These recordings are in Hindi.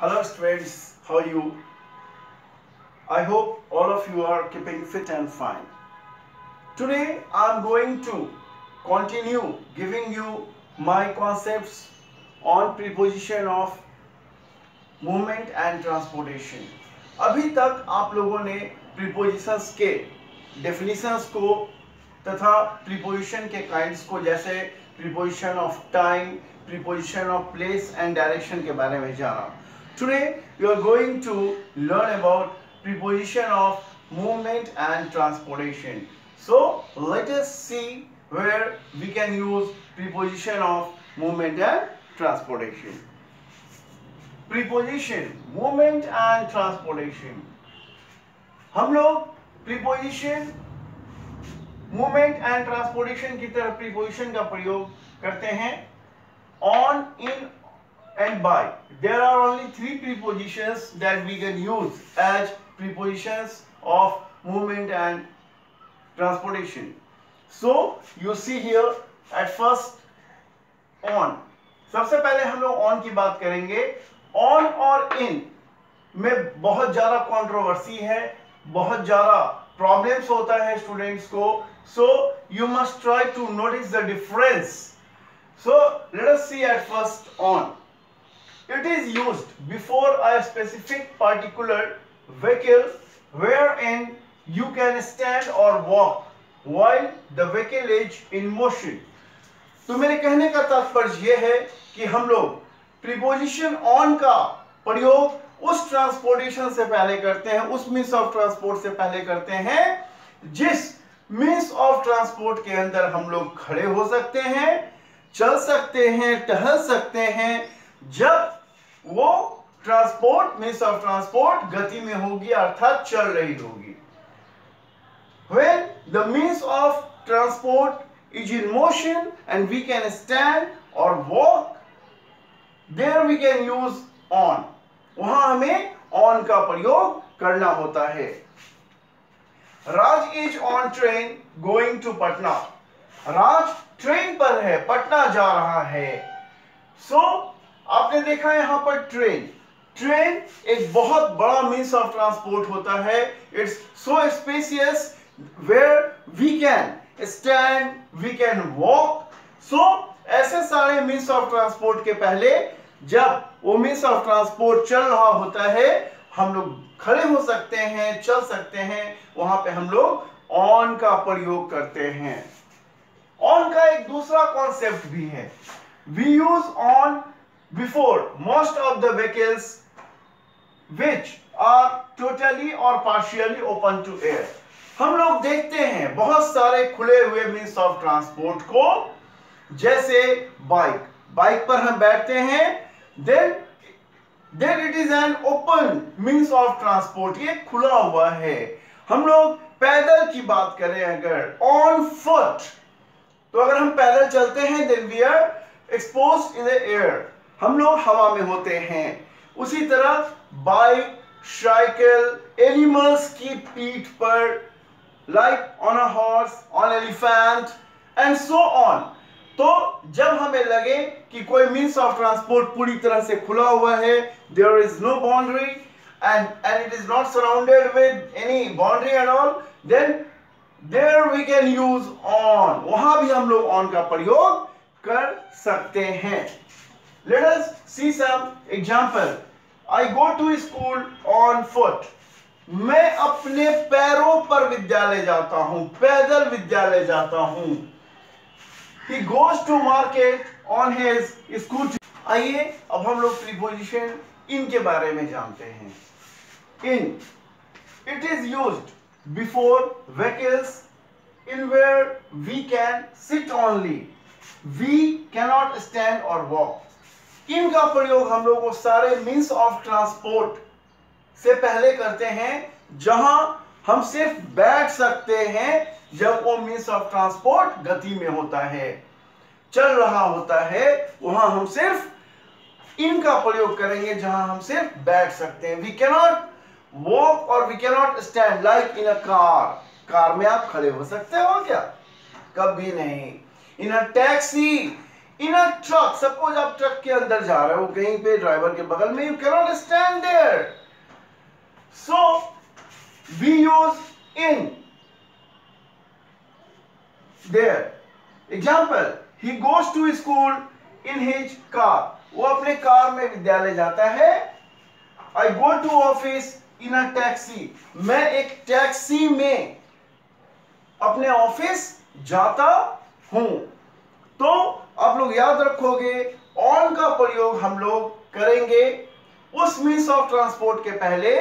Hello students, how are you? I hope all of you are keeping fit and fine. Today I am going to continue giving you my concepts on preposition of movement and transportation. अभी तक आप लोगों ने prepositions के definitions को तथा preposition के kinds को जैसे preposition of time, preposition of place and direction के बारे में जाना Today we are going to learn about preposition of movement and transportation. So let us see where we can use preposition of movement and transportation. Preposition, movement and transportation. हम लोग preposition, movement and transportation की तरह preposition का प्रयोग करते हैं on, in and by. There are only three prepositions that we can use as prepositions of movement and transportation. So you see here at first on. सबसे पहले हम लोग on की बात करेंगे on और in में बहुत ज़्यादा कंट्रोवर्सी है बहुत ज़्यादा प्रॉब्लम्स होता है स्टूडेंट्स को so you must try to notice the difference so let us see at first on It is used before a specific particular vehicle wherein you can stand or walk while the vehicle is in motion. तो मेरे कहने का तात्पर्य यह है कि हम लोग प्रीपोजिशन ऑन का प्रयोग उस ट्रांसपोर्टेशन से पहले करते हैं, उस मीन्स ऑफ़ ट्रांसपोर्ट से पहले करते हैं, जिस मीन्स ऑफ़ ट्रांसपोर्ट के अंदर हम लोग खड़े हो सकते हैं, चल सकते हैं, टहल सकते हैं, जब वो ट्रांसपोर्ट मीन्स ऑफ़ ट्रांसपोर्ट गति में होगी, अर्थात चल रही होगी। When the means of transport is in motion and we can stand or walk, there we can use on वहाँ हमें on का प्रयोग करना होता है। Raj is on train going to Patna. Raj train पर है, पटना जा रहा है। सो आपने देखा यहाँ पर ट्रेन ट्रेन एक बहुत बड़ा मीन्स ऑफ़ ट्रांसपोर्ट होता है. It's so spacious where we can stand we can walk so ऐसे सारे मीन्स ऑफ़ ट्रांसपोर्ट के पहले जब वो मीन्स ऑफ़ ट्रांसपोर्ट चल रहा होता है, हम लोग खड़े हो सकते हैं, चल सकते हैं. वहाँ पे हम लोग ऑन का प्रयोग करते हैं. ऑन का एक दूसरा कॉन्सेप्ट भी है. We use on before, most of the vehicles which are totally or partially open to air. हम लोग देखते हैं, बहुत सारे खुले हुए मीन्स ऑफ़ ट्रांसपोर्ट को, जैसे बाइक बाइक पर हम बैठते हैं then then it is an open means of transport ये खुला हुआ है। हम लोग पैदल की बात करें अगर ऑन फुट तो अगर हम पैदल चलते हैं then we are expose in the air हम लोग हवा में होते हैं। उसी तरह बाइक साइकिल एनिमल्स की पीठ पर like on a horse on elephant and so on तो जब हमें लगे कि कोई मीन्स ऑफ़ ट्रांसपोर्ट पूरी तरह से खुला हुआ है there is no boundary and and it is not surrounded with any boundary and all then there we can use on वहाँ भी हम लोग ऑन का प्रयोग कर सकते हैं। let us see some example. I go to school on foot. मैं अपने पैरों पर विद्यालय जाता हूँ, पैदल विद्यालय जाता हूँ। He goes to market on his scooter आइए, अब हम लोग प्रीपोजिशन इन के बारे में जानते हैं। In it is use before vehicles in where we can sit only we cannot stand और वॉक इनका प्रयोग हम लोग सारे मीन्स ऑफ़ ट्रांसपोर्ट से पहले करते हैं, जहाँ हम सिर्फ़ बैठ सकते हैं जब वो मीन्स ऑफ़ ट्रांसपोर्ट गति में होता है। चल रहा होता है, वहाँ हम सिर्फ़ इनका प्रयोग करेंगे, जहाँ हम सिर्फ़ बैठ सकते हैं। वी कैनॉट वॉक और we cannot stand like in a car car में आप खड़े हो सकते हो क्या? कभी नहीं। In a taxi in a truck suppose आप ट्रक के अंदर जा रहे हो, कहीं पे ड्राइवर के बगल में you cannot stand there so we use in there example he goes to school in his car वो अपने कार में विद्यालय जाता है। I go to office in a taxi मैं एक टैक्सी में अपने ऑफ़िस जाता हूँ। तो आप लोग याद रखोगे ऑन का प्रयोग हम लोग करेंगे उस मीन्स ऑफ़ ट्रांसपोर्ट के पहले,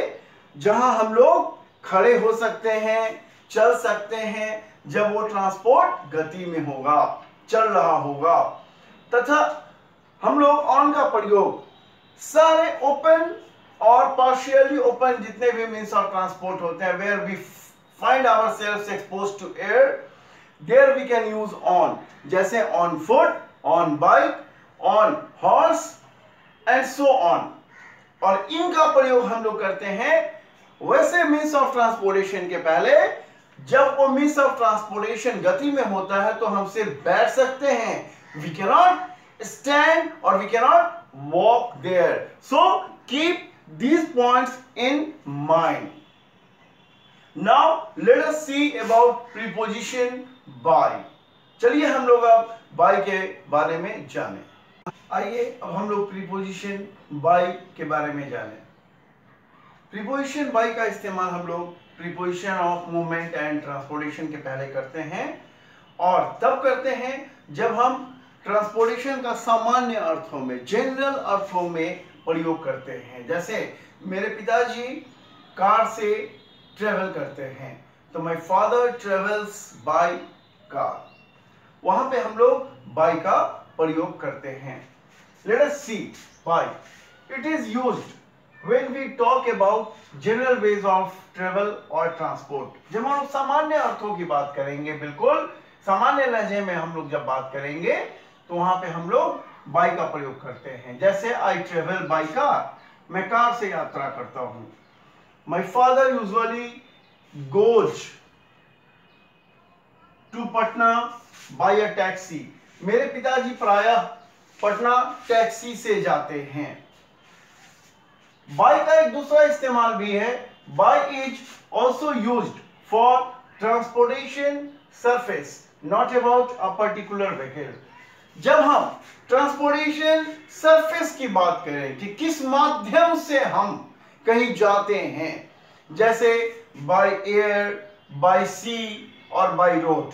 जहाँ हम लोग खड़े हो सकते हैं, चल सकते हैं, जब वो ट्रांसपोर्ट गति में होगा, चल रहा होगा। तथा हम लोग ऑन का प्रयोग सारे ओपन और पार्शियली ओपन जितने भी मीन्स ऑफ़ ट्रांसपोर्ट होते हैं where we find our self expose to air there we can use on जैसे on foot on bike on horse and so on और इनका प्रयोग हम लोग करते हैं वैसे मीन्स ऑफ़ ट्रांसपोर्टेशन के पहले। जब वो मीन्स ऑफ़ ट्रांसपोर्टेशन गति में होता है तो हम सिर्फ़ बैठ सकते हैं। वी कैनॉट स्टैंड और we cannot walk there so keep these points in mind now, let us see about preposition by चलिए हम लोग अब by के बारे में जाने। आइए अब हम लोग प्रीपोजिशन by के बारे में जाने। प्रीपोजिशन by का इस्तेमाल हम लोग preposition of movement and transportation के पहले करते हैं और तब करते हैं जब हम ट्रांसपोर्टेशन का सामान्य अर्थों में जनरल अर्थों में प्रयोग करते हैं। जैसे मेरे पिताजी कार से ट्रेवल करते हैं तो my father travels by car वहाँ पे हम लोग बाय का प्रयोग करते हैं। Let us see by it is used when we talk about general ways of travel और transport. जब हम सामान्य अर्थों की बात करेंगे, बिल्कुल सामान्य लहजे में हम लोग जब बात करेंगे तो वहाँ पे हम लोग बाई का प्रयोग करते हैं। जैसे आई ट्रेवल बाई कार मैं कार से यात्रा करता हूँ। My father usually goes to Patna by a taxi मेरे पिताजी प्रायः पटना टैक्सी से जाते हैं। बाई का एक दूसरा इस्तेमाल भी है। By is also use for transportation surface not about a particular vehicle जब हम ट्रांसपोर्टेशन सरफेस की बात करें, कि किस माध्यम से हम कहीं जाते हैं, जैसे बाय एयर बाय सी और बाय रोड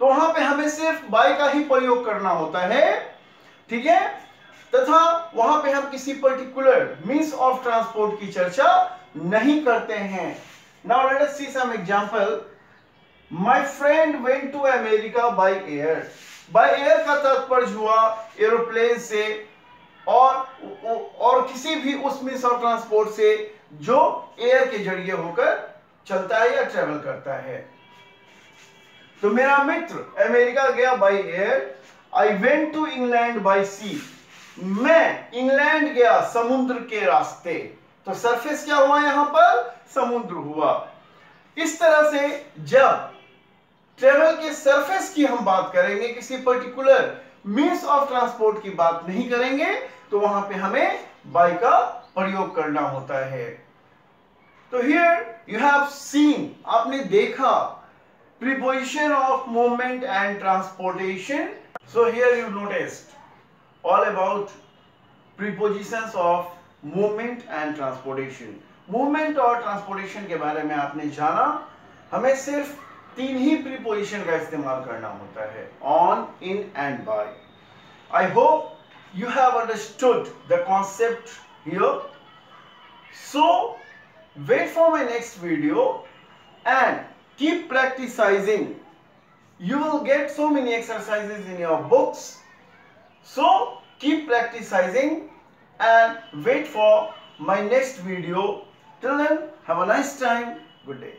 तो वहाँ पे हमें सिर्फ़ बाय का ही प्रयोग करना होता है। ठीक है? तथा वहाँ पे हम किसी पर्टिकुलर मीन्स ऑफ़ ट्रांसपोर्ट की चर्चा नहीं करते हैं। Now let us see some example my friend went to America by air by air का तात्पर्य हुआ एरोप्लेन से और और किसी भी उस मीन्स ऑफ़ ट्रांसपोर्ट से जो एयर के ज़रिए होकर चलता है या ट्रेवल करता है। तो मेरा मित्र अमेरिका गया by air. I went to England by sea मैं इंग्लैंड गया समुद्र के रास्ते। तो सरफेस क्या हुआ यहाँ पर? समुद्र हुआ। इस तरह से जब ट्रेवल के सरफेस की हम बात करेंगे किसी पर्टिकुलर मीन्स ऑफ़ ट्रांसपोर्ट की बात नहीं करेंगे तो वहाँ पे हमें बाई का प्रयोग करना होता है। तो हियर यू हैव सीन आपने देखा preposition of movement and transportation so here you noticed all about prepositions of movement and transportation movement और transportation के बारे में आपने जाना हमें सिर्फ़ तीन ही प्रीपोजिशन का इस्तेमाल करना होता है on in and by i hope you have understood the concept here so wait for my next video and keep practicing you will get so many exercises in your books So keep practicing and wait for my next video. Till then, have a nice time. Good day.